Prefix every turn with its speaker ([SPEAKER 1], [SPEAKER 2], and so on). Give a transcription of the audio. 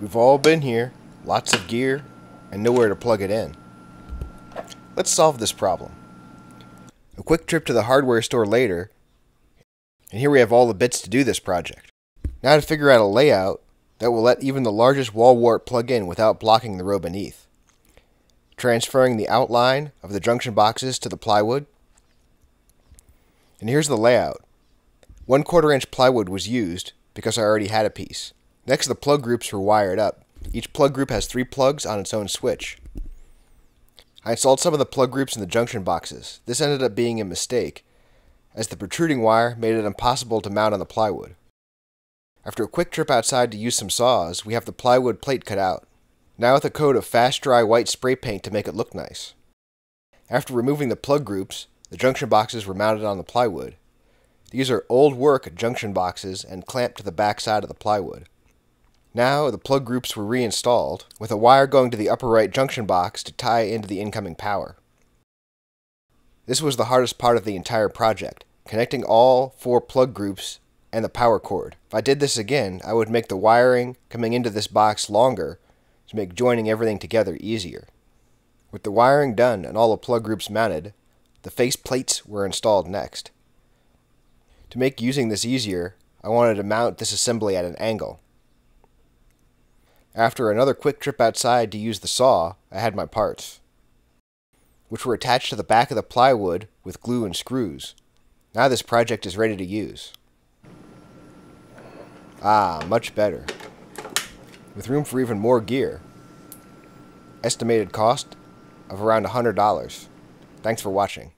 [SPEAKER 1] We've all been here, lots of gear, and nowhere to plug it in. Let's solve this problem. A quick trip to the hardware store later, and here we have all the bits to do this project. Now to figure out a layout that will let even the largest wall wart plug in without blocking the row beneath. Transferring the outline of the junction boxes to the plywood. And here's the layout. One quarter inch plywood was used because I already had a piece. Next, the plug groups were wired up. Each plug group has three plugs on its own switch. I installed some of the plug groups in the junction boxes. This ended up being a mistake, as the protruding wire made it impossible to mount on the plywood. After a quick trip outside to use some saws, we have the plywood plate cut out, now with a coat of fast dry white spray paint to make it look nice. After removing the plug groups, the junction boxes were mounted on the plywood. These are old work junction boxes and clamped to the back side of the plywood. Now the plug groups were reinstalled, with a wire going to the upper right junction box to tie into the incoming power. This was the hardest part of the entire project, connecting all four plug groups and the power cord. If I did this again, I would make the wiring coming into this box longer to make joining everything together easier. With the wiring done and all the plug groups mounted, the face plates were installed next. To make using this easier, I wanted to mount this assembly at an angle. After another quick trip outside to use the saw, I had my parts, which were attached to the back of the plywood with glue and screws. Now this project is ready to use. Ah, much better. With room for even more gear. Estimated cost of around $100. Thanks for watching.